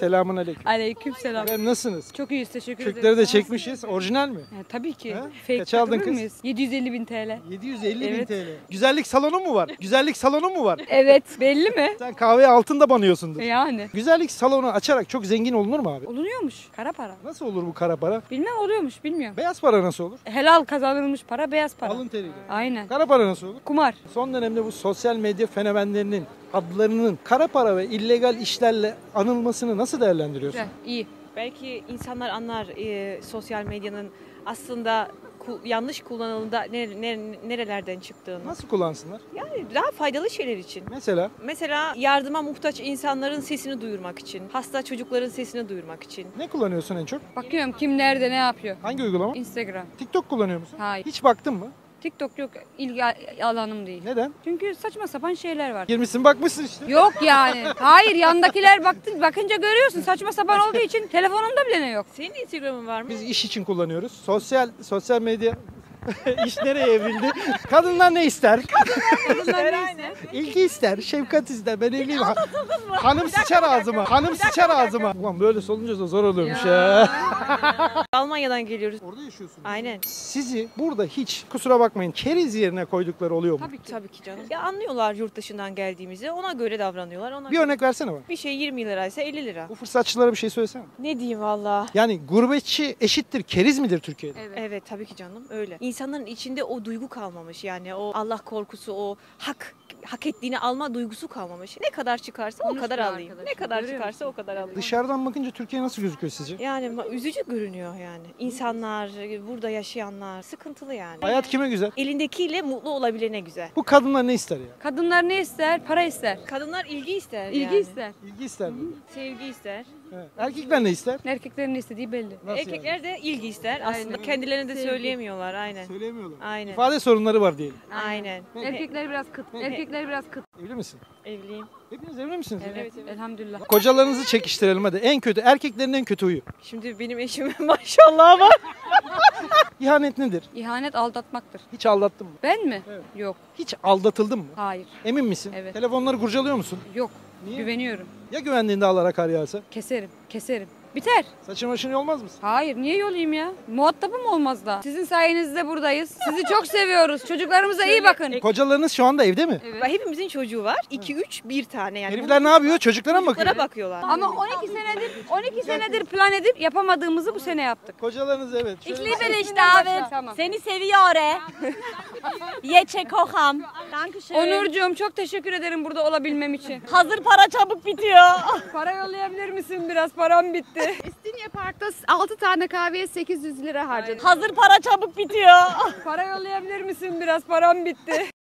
Selamun aleyküm. Aleykümselam. Efendim nasılsınız? Çok iyiyiz teşekkür ederim. Kürkleri de çekmişiz. Orijinal mi? Ha, tabii ki. Ha? Fake Kaç aldın kız? mıyız? 750 bin TL. 750 bin Evet. TL. Güzellik salonu mu var? Güzellik salonu mu var? Evet belli mi? Sen kahveye altında banıyorsundur. Yani. Güzellik salonu açarak çok zengin olunur mu abi? Olunuyormuş kara para. Nasıl olur bu kara para? Bilmem oluyormuş bilmiyorum. Beyaz para nasıl olur? Helal kazanılmış para beyaz para. Alın teriyle. Aynen. Kara para nasıl olur? Kumar. Son dönemde bu sosyal medya fenomenlerinin adlarının kara para ve illegal işlerle anılmasını nasıl değerlendiriyorsun? Güzel, iyi. Belki insanlar anlar e, sosyal medyanın aslında ku- yanlış kullanıldığında ne, ne- nerelerden çıktığını. Nasıl kullansınlar? Yani daha faydalı şeyler için. Mesela Mesela yardıma muhtaç insanların sesini duyurmak için, hasta çocukların sesini duyurmak için. ne kullanıyorsun en çok? Bakıyorum kim nerede ne yapıyor. Hangi uygulama? Instagram. TikTok kullanıyor musun? Hayır. Hiç baktın mı? TikTok yok ilgi alanım değil. Neden? Çünkü saçma sapan şeyler var. Girmişsin bakmışsın işte. Yok yani. Hayır yandakiler baktı, bakınca görüyorsun saçma sapan olduğu için telefonumda bile ne yok. Senin Instagram'ın var mı? Biz iş için kullanıyoruz. Sosyal sosyal medya iş nereye evrildi? Kadınlar ne ister? İlgi ister, şefkat ister. Ben evliyim. Ha- hanım sıçar ağzıma. Hanım sıçar ağzıma. Ulan böyle solunca da zor oluyormuş ya. Almanya'dan geliyoruz. Orada yaşıyorsun. Aynen. Sizi burada hiç kusura bakmayın keriz yerine koydukları oluyor mu? Tabii ki. Tabii ki canım. Ya anlıyorlar yurt dışından geldiğimizi. Ona göre davranıyorlar. Ona Bir göre. örnek versene bana. Bir şey 20 liraysa 50 lira. Bu fırsatçılara bir şey söylesene. Ne diyeyim valla. Yani gurbetçi eşittir keriz midir Türkiye'de? Evet. Evet tabii ki canım öyle. İnsanların içinde o duygu kalmamış yani o Allah korkusu o hak hak ettiğini alma duygusu kalmamış. Ne kadar çıkarsa o kadar alayım. Ne kadar çıkarsa o kadar alayım. Dışarıdan bakınca Türkiye nasıl gözüküyor sizce? Yani ma- üzücü görünüyor yani. İnsanlar, burada yaşayanlar sıkıntılı yani. Hayat kime güzel? Elindekiyle mutlu olabilene güzel. Bu kadınlar ne ister ya? Kadınlar ne ister? Para ister. Kadınlar ilgi ister İlgi yani. ister. İlgi ister mi? Sevgi ister. Evet. Erkekler ne ister? Erkeklerin ne istediği belli. Nasıl Erkekler de ilgi ister. Aslında Aynen. kendilerine de Sevgi. söyleyemiyorlar. Aynen. Söyleyemiyorlar. Aynen. İfade sorunları var diyelim. Aynen. Erkekler biraz kıt. Erkekler biraz kıt. Evli misin? Evliyim. Hepiniz evli misiniz? Evet, elhamdülillah. Kocalarınızı çekiştirelim hadi. En kötü, erkeklerin en kötü huyu. Şimdi benim eşim maşallah var. İhanet nedir? İhanet aldatmaktır. Hiç aldattın mı? Ben mi? Evet. Yok. Hiç aldatıldın mı? Hayır. Emin misin? Evet. Telefonları kurcalıyor musun? Yok. Niye? Güveniyorum. Ya güvendiğinde ağlara kar yağsa? Keserim. Keserim. Biter. Saçın başın yolmaz mısın? Hayır niye yolayım ya? Muhatabım olmaz da. Sizin sayenizde buradayız. Sizi çok seviyoruz. Çocuklarımıza iyi bakın. Kocalarınız şu anda evde mi? Evet. Hepimizin çocuğu var. 2 3 bir tane yani. Herifler ne yapıyor? Çocuklara mı bakıyor? Çocuklara bakıyorlar. Ama 12 senedir 12 senedir plan edip yapamadığımızı bu sene yaptık. Kocalarınız evet. Şöyle- liebe dich, David. Tamam. Seni seviyorum. Yeçe Koham. Onurcuğum çok teşekkür ederim burada olabilmem için. Hazır para çabuk bitiyor. Para yollayabilir misin biraz? Param bitti. İstinye Park'ta 6 tane kahveye 800 lira harcadım. Hazır para çabuk bitiyor. Para yollayabilir misin biraz? Param bitti.